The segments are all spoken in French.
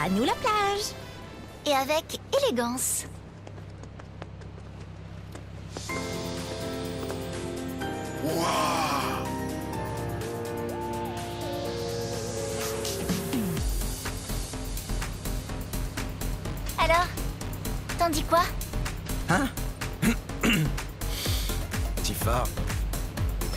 À nous la plage Et avec élégance. Alors T'en dis quoi? Hein? Tifa,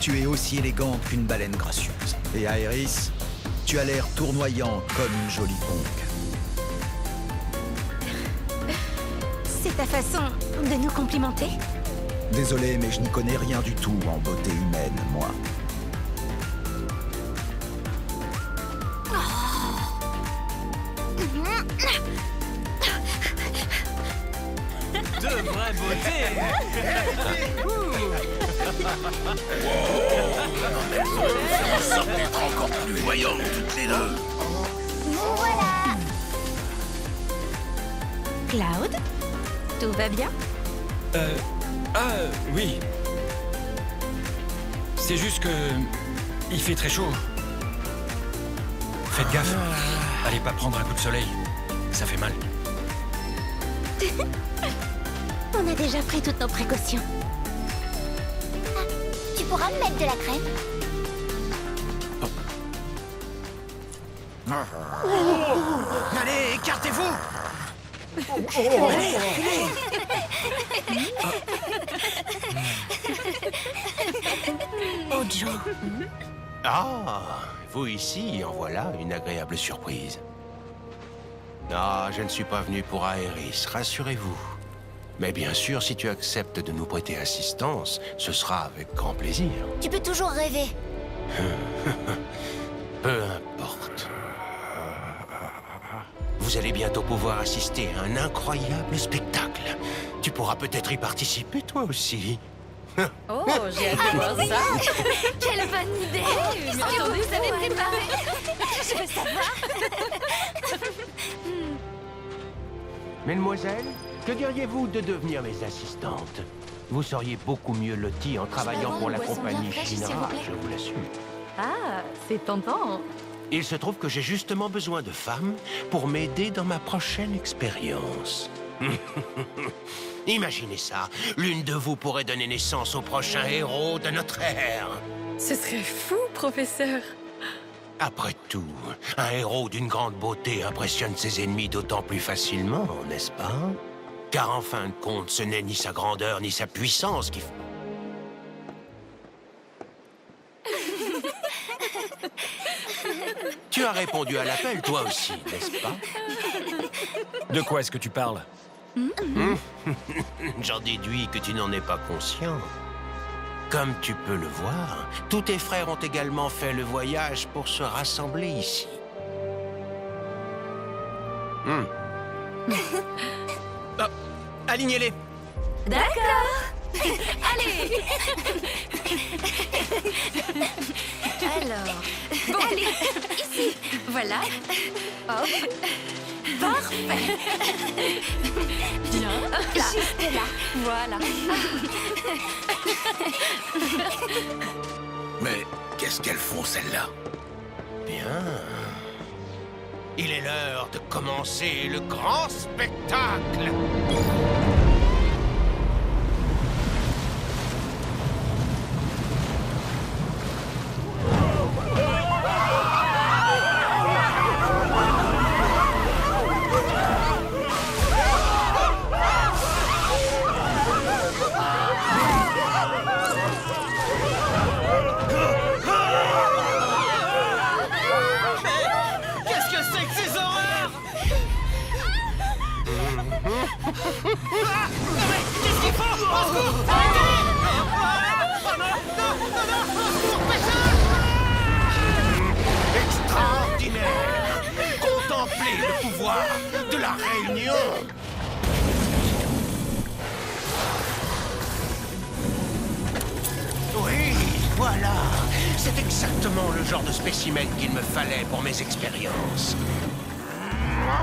tu es aussi élégante qu'une baleine gracieuse. Et Aéris, tu as l'air tournoyante comme une jolie conque. C'est ta façon de nous complimenter? Désolé, mais je n'y connais rien du tout en beauté humaine, moi. De vraie beauté Encore plus voyantes toutes les deux. Nous voilà Cloud? Tout va bien Euh... Ah, oui. C'est juste que... Il fait très chaud. Faites gaffe. Allez pas prendre un coup de soleil. Ça fait mal. On a déjà pris toutes nos précautions. Tu pourras me mettre de la crème Allez, écartez-vous Ojo. Ah, vous ici, en voilà une agréable surprise. Ah, je ne suis pas venu pour Aéris, rassurez-vous. Mais bien sûr, si tu acceptes de nous prêter assistance, ce sera avec grand plaisir. Tu peux toujours rêver. Peu importe. Vous allez bientôt pouvoir assister à un incroyable spectacle. Tu pourras peut-être y participer toi aussi. Oh, j'ai hâte de voir ça. Quelle bonne idée Mais attendez, vous avez préparé Je veux savoir. Mesdemoiselles, que diriez-vous de devenir mes assistantes? Vous seriez beaucoup mieux loties en travaillant pour la compagnie Shinra, je vous l'assure. Ah, c'est tentant. Il se trouve que j'ai justement besoin de femmes pour m'aider dans ma prochaine expérience. Imaginez ça, l'une de vous pourrait donner naissance au prochain héros de notre ère. Ce serait fou, professeur. Après tout, un héros d'une grande beauté impressionne ses ennemis d'autant plus facilement, n'est-ce pas? Car en fin de compte, ce n'est ni sa grandeur ni sa puissance qui... tu as répondu à l'appel, toi aussi, n'est-ce pas De quoi est-ce que tu parles J'en déduis que tu n'en es pas conscient. Comme tu peux le voir, tous tes frères ont également fait le voyage pour se rassembler ici. Hmm. Alignez-les D'accord. Allez, Alors, bon, allez, ici. Voilà. Hop. Parfait. Bien. Là. juste là. Voilà. Mais qu'est-ce qu'elles font, celles-là? Bien. Il est l'heure de commencer le grand spectacle. Pouvoir de la Réunion Oui, voilà C'est exactement le genre de spécimen qu'il me fallait pour mes expériences.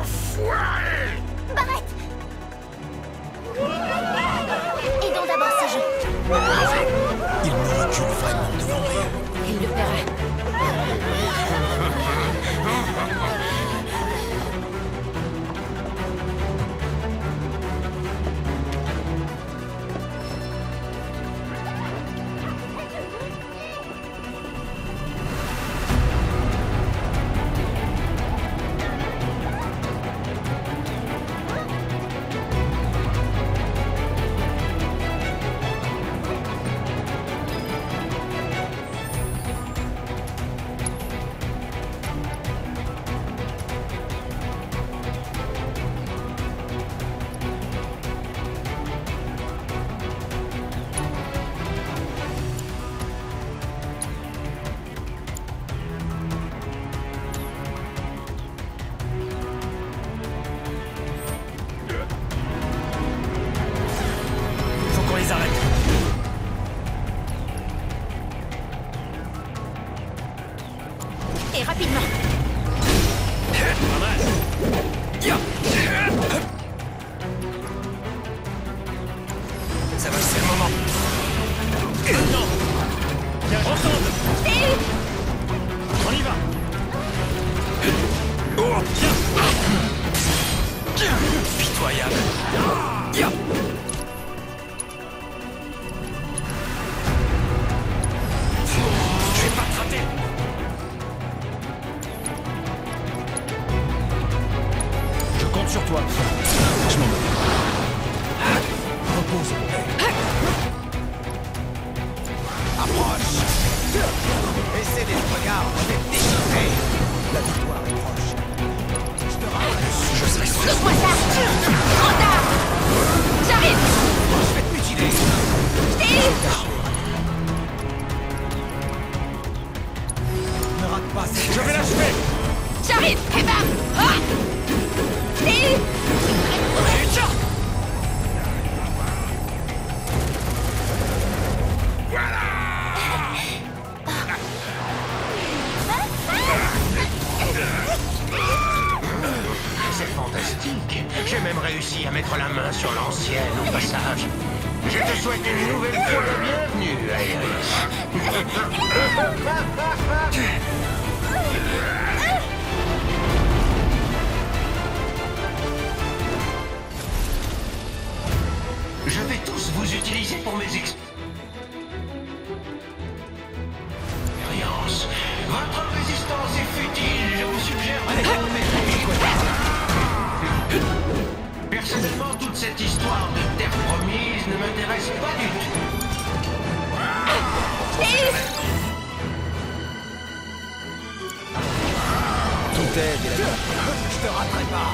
Enfoiré Barrette Aidons d'abord ces jeux. Il me recule vraiment devant rien. Il le paierait. い。utilisé pour mes expériences. Votre résistance est futile, je vous suggère de Personnellement, toute cette histoire de terre promise ne m'intéresse pas du tout. Tout est Je te raterai pas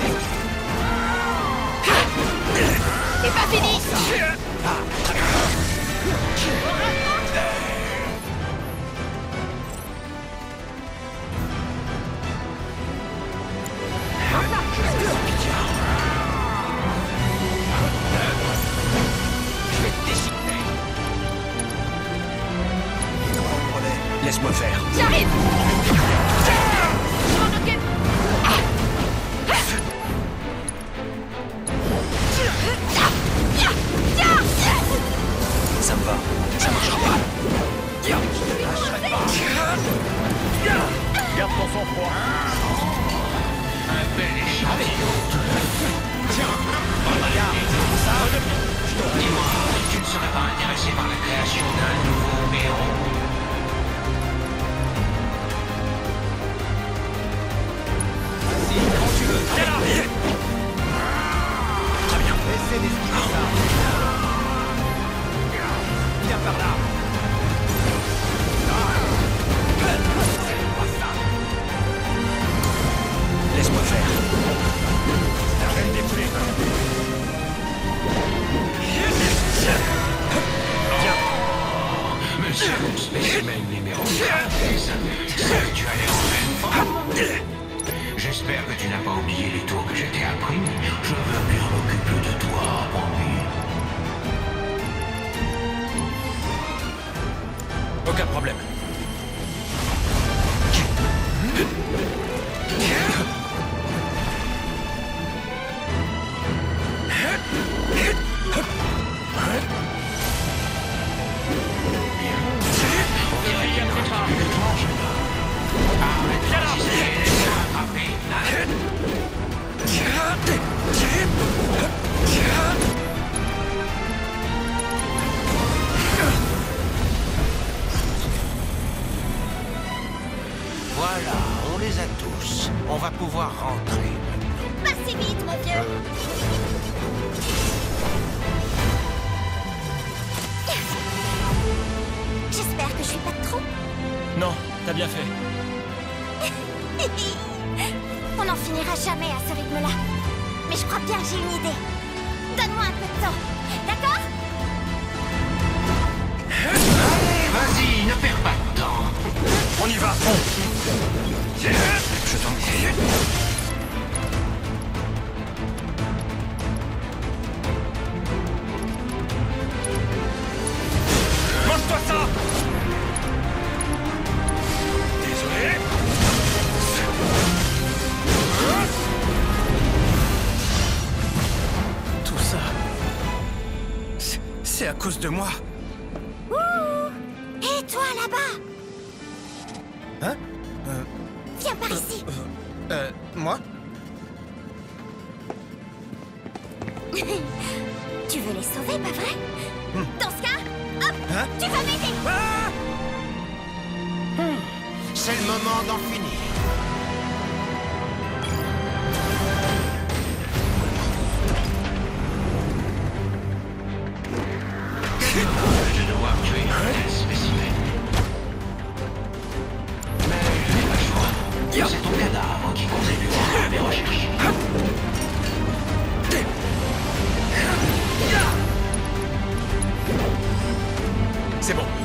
city. Aucun problème. T'as bien fait. On n'en finira jamais à ce rythme-là. Mais je crois bien que j'ai une idée. Donne-moi un peu de temps, d'accord? Allez, vas-y, ne perds pas de temps. On y va, Je t'en C'est à cause de moi. Et toi, là-bas Hein Viens par ici. Euh, moi Tu veux les sauver, pas vrai Dans ce cas, hop Hein Tu vas m'aider. C'est le moment d'en finir. C'est bon.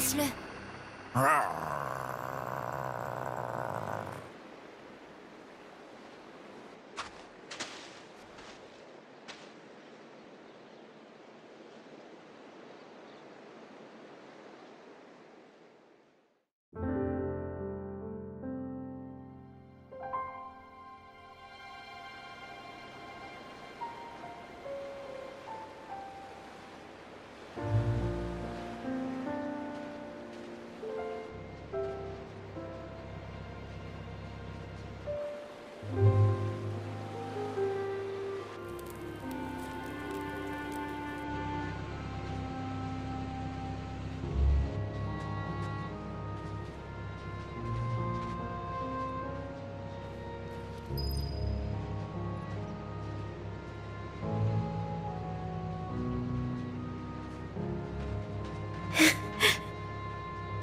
死ぬ。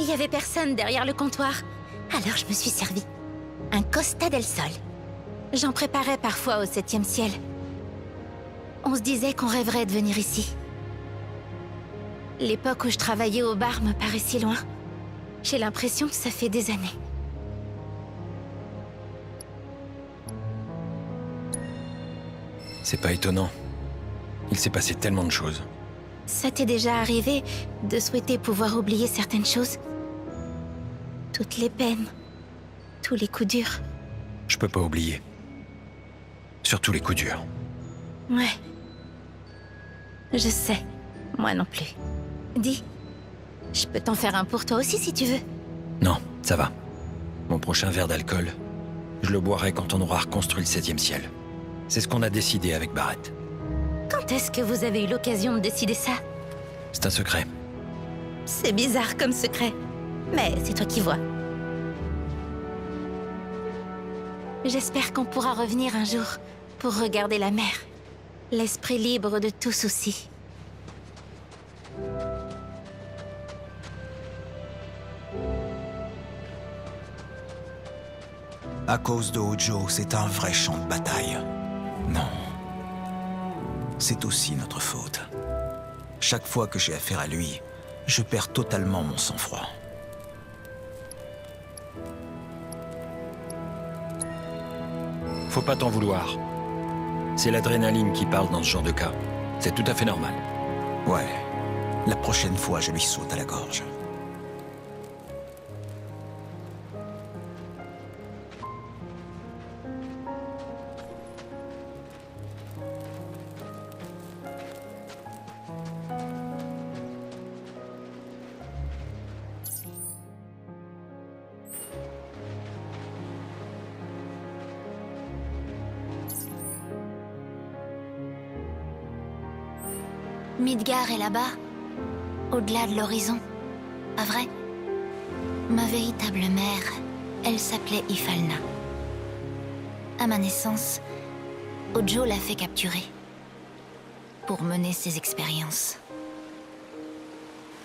Il y avait personne derrière le comptoir. Alors je me suis servi. Un Costa del Sol. J'en préparais parfois au septième ciel. On se disait qu'on rêverait de venir ici. L'époque où je travaillais au bar me paraît si loin. J'ai l'impression que ça fait des années. C'est pas étonnant. Il s'est passé tellement de choses. Ça t'est déjà arrivé de souhaiter pouvoir oublier certaines choses? Toutes les peines, tous les coups durs. Je peux pas oublier. Surtout les coups durs. Ouais. Je sais. Moi non plus. Dis, je peux t'en faire un pour toi aussi si tu veux. Non, ça va. Mon prochain verre d'alcool, je le boirai quand on aura reconstruit le septième ciel. C'est ce qu'on a décidé avec Barrett. Quand est-ce que vous avez eu l'occasion de décider ça? C'est un secret. C'est bizarre comme secret. Mais c'est toi qui vois. J'espère qu'on pourra revenir un jour pour regarder la mer. L'esprit libre de tout souci. À cause de Hojo, c'est un vrai champ de bataille. Non. C'est aussi notre faute. Chaque fois que j'ai affaire à lui, je perds totalement mon sang-froid. Faut pas t'en vouloir. C'est l'adrénaline qui parle dans ce genre de cas. C'est tout à fait normal. Ouais. La prochaine fois, je lui saute à la gorge. Midgar est là-bas, au-delà de l'horizon. Pas vrai? Ma véritable mère, elle s'appelait Ifalna. À ma naissance, Ojo l'a fait capturer pour mener ses expériences.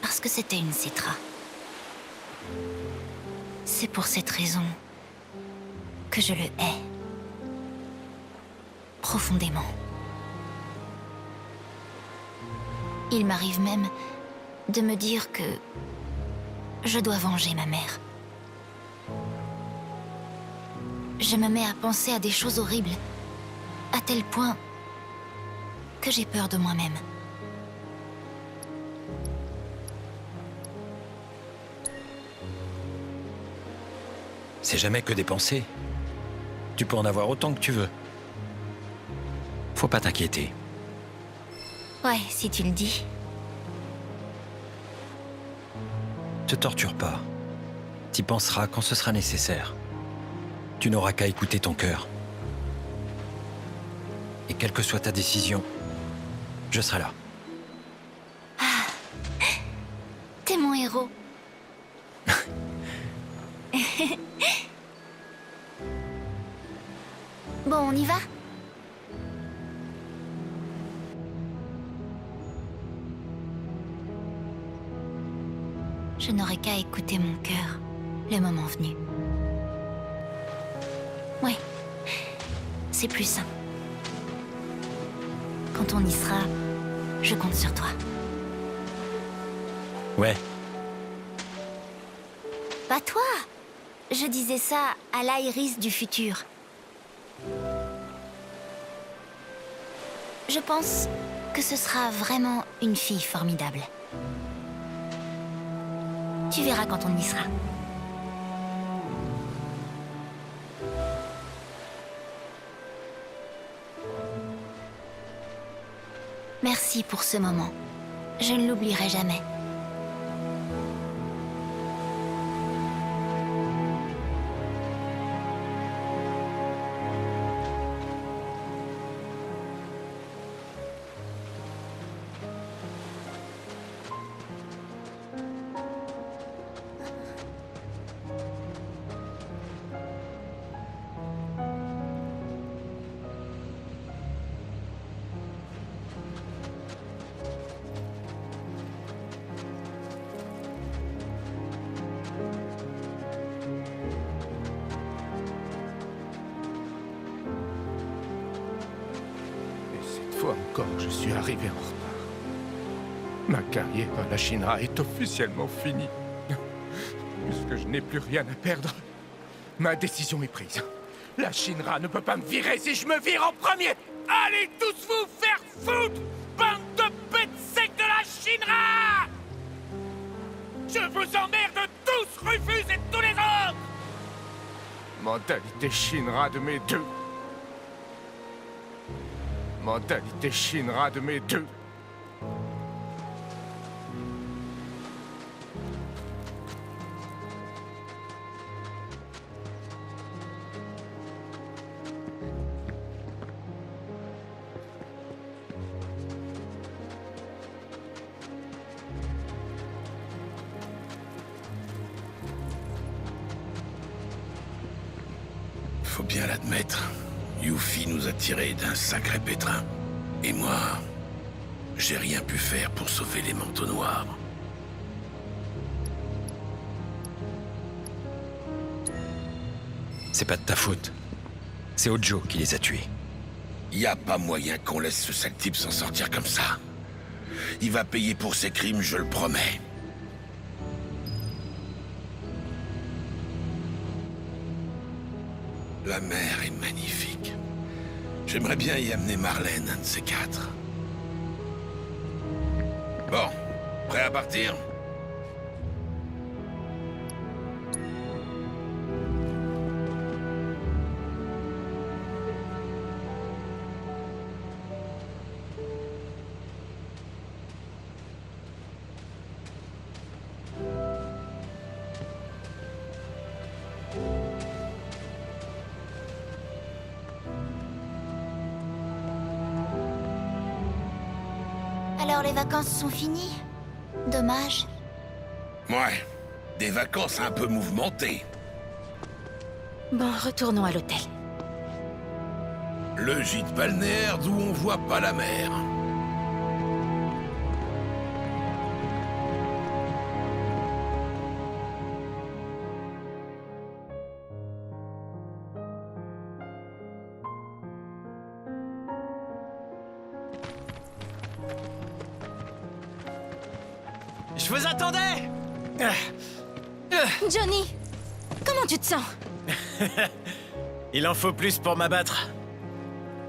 Parce que c'était une Citra. C'est pour cette raison que je le hais. Profondément. Il m'arrive même de me dire que je dois venger ma mère. Je me mets à penser à des choses horribles, à tel point que j'ai peur de moi-même. C'est jamais que des pensées. Tu peux en avoir autant que tu veux. Faut pas t'inquiéter. Ouais, si tu le dis. Te torture pas. T'y penseras quand ce sera nécessaire. Tu n'auras qu'à écouter ton cœur. Et quelle que soit ta décision, je serai là. T'es mon héros. bon, on y va? Je n'aurai qu'à écouter mon cœur, le moment venu. Ouais, c'est plus sain. Quand on y sera, je compte sur toi. Ouais, Pas toi Je disais ça à l'Iris du futur. Je pense que ce sera vraiment une fille formidable. Tu verras quand on y sera. Merci pour ce moment. Je ne l'oublierai jamais. Je suis arrivé en retard. Ma carrière à la Shinra est officiellement finie. Puisque je n'ai plus rien à perdre, ma décision est prise. La Shinra ne peut pas me virer si je me vire en premier Allez tous vous faire foutre Bande de bêtes secs de la Shinra Je vous emmerde tous, Rufus et tous les autres Mentalité Shinra de mes deux. Mentalité Shinra de mes deux. Sacré pétrin. Et moi, j'ai rien pu faire pour sauver les manteaux noirs. c'est pas de ta faute. C'est Ojo qui les a tués. Y a pas moyen qu'on laisse ce sale type s'en sortir comme ça. Il va payer pour ses crimes, je le promets. La mer est magnifique. J'aimerais bien y amener Marlène, un de ces quatre. Bon, prêt à partir? Alors les vacances sont finies Dommage. Ouais, des vacances un peu mouvementées. Bon, retournons à l'hôtel. Le gîte balnéaire d'où on voit pas la mer. En faut plus pour m'abattre.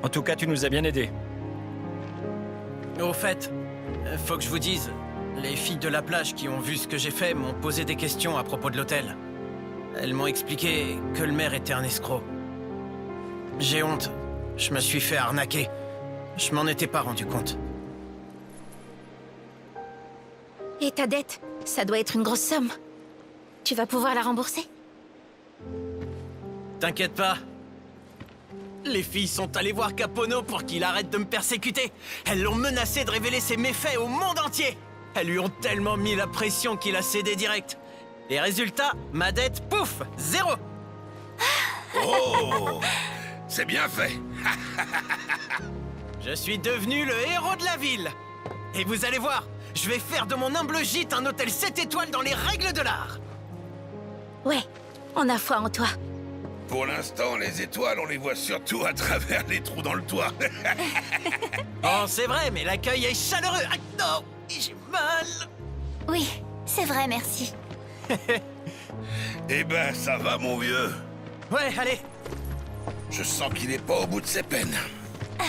En tout cas, tu nous as bien aidés. Au fait, faut que je vous dise, les filles de la plage qui ont vu ce que j'ai fait m'ont posé des questions à propos de l'hôtel. Elles m'ont expliqué que le maire était un escroc. J'ai honte. Je me suis fait arnaquer. Je m'en étais pas rendu compte. Et ta dette Ça doit être une grosse somme. Tu vas pouvoir la rembourser? T'inquiète pas. Les filles sont allées voir Capono pour qu'il arrête de me persécuter. Elles l'ont menacé de révéler ses méfaits au monde entier. Elles lui ont tellement mis la pression qu'il a cédé direct. Et résultat, ma dette, pouf, zéro. Oh C'est bien fait Je suis devenu le héros de la ville. Et vous allez voir, je vais faire de mon humble gîte un hôtel 7 étoiles dans les règles de l'art. Ouais, on a foi en toi. Pour l'instant, les étoiles, on les voit surtout à travers les trous dans le toit. Oh, c'est vrai, mais l'accueil est chaleureux. Ah, non, j'ai mal. Oui, c'est vrai, merci. eh ben, ça va, mon vieux. Ouais, allez. Je sens qu'il est pas au bout de ses peines.